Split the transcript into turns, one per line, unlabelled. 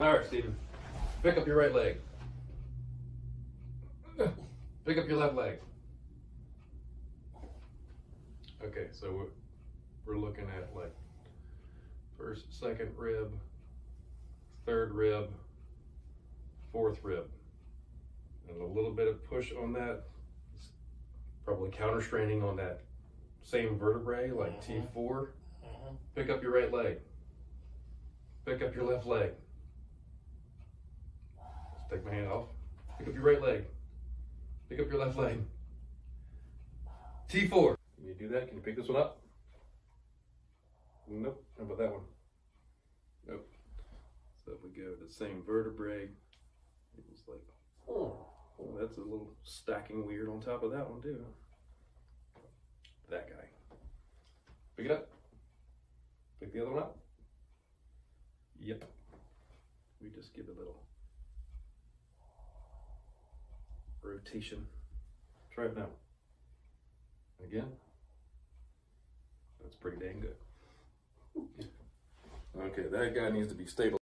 All right, Steven. Pick up your right leg. Pick up your left leg. Okay, so we're, we're looking at like first, second rib, third rib, fourth rib. And a little bit of push on that, probably counter straining on that same vertebrae like
Mhm.
T4.
Mhm.
Pick up your right leg. Pick up your left leg. Take my hand off. Pick up your right leg. Pick up your left leg. T4. Can you do that? Can you pick this one up? Nope. How about that one? Nope. So if we go to the same vertebrae, it was like, oh, well, that's a little stacking weird on top of that one too. That guy. Pick it up. Pick the other one up. Yep. We just give a little rotation. Try it now. Again. That's pretty dang good. Okay, that guy needs to be stable.